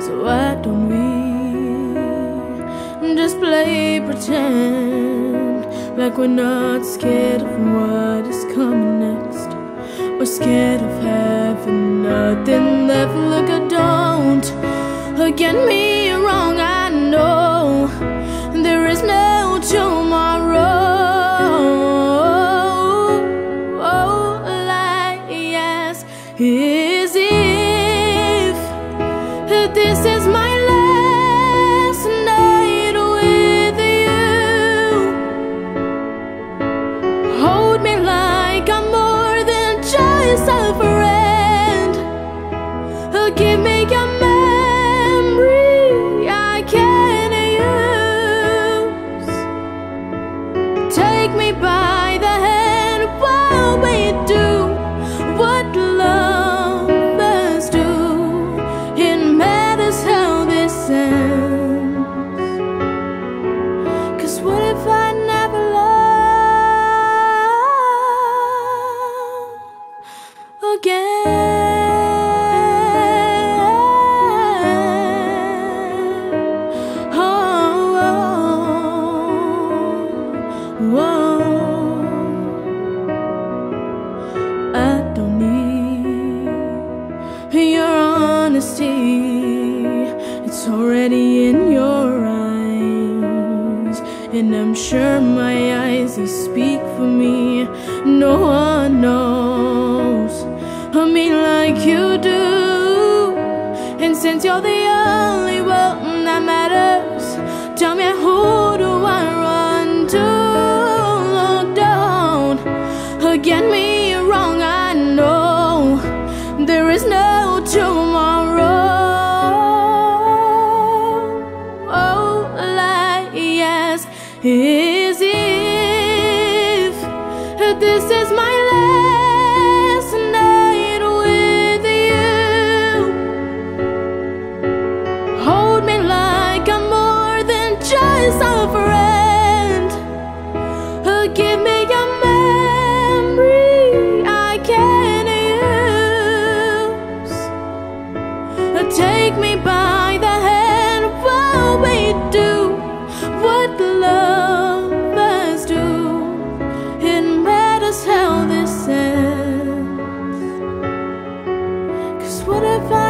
So why don't we just play pretend like we're not scared of what is coming next? We're scared of having nothing left. Look, I don't. Look at me wrong, I know. There is no tomorrow. All I ask is. Give me and I'm sure my eyes they speak for me. No one knows I me like you do, and since you're the only one that matters, tell me who Hold me like I'm more than just. Cause what if I